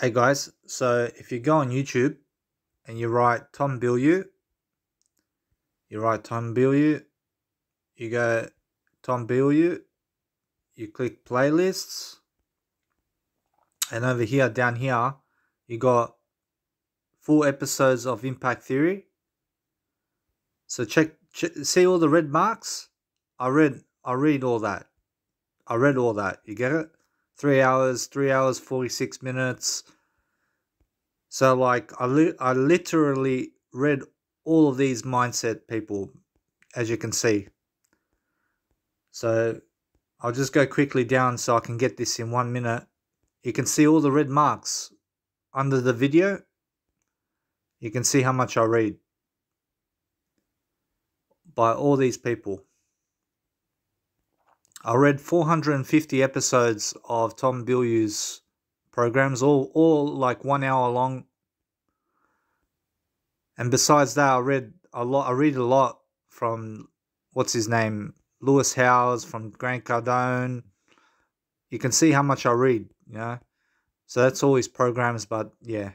Hey guys, so if you go on YouTube and you write Tom Bilyeu, you write Tom Bilyeu, you go Tom Bilyeu, you click playlists, and over here, down here, you got full episodes of Impact Theory. So check, check see all the red marks? I read I read all that. I read all that. You get it? Three hours, three hours, 46 minutes. So, like, I, li- I literally read all of these mindset people, as you can see. So, I'll just go quickly down so I can get this in one minute. You can see all the red marks under the video. You can see how much I read by all these people. I read 450 episodes of Tom Bilyeu's programs, all all like one hour long. And besides that, I read a lot. I read a lot from what's his name, Lewis Howes, from Grant Cardone. You can see how much I read, you know. So that's all his programs, but yeah.